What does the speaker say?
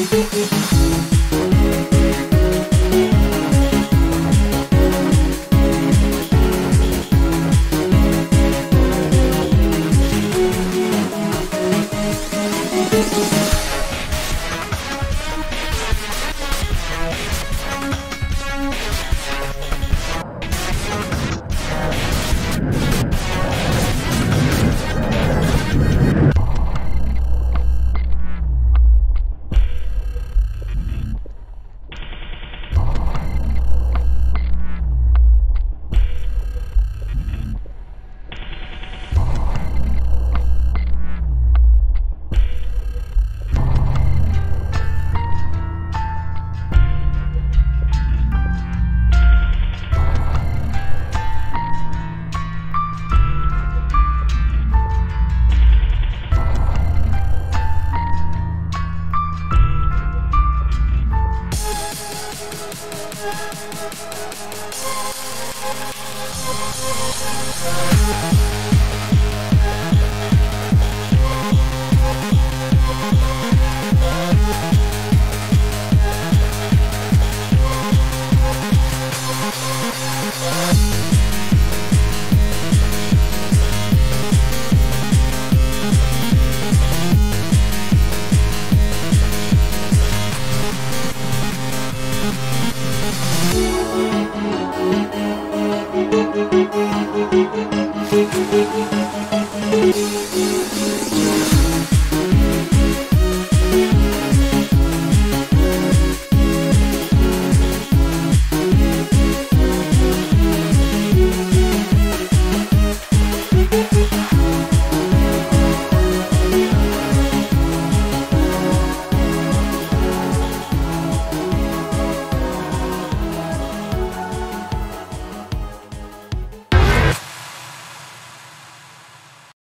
Thank you. Thank you.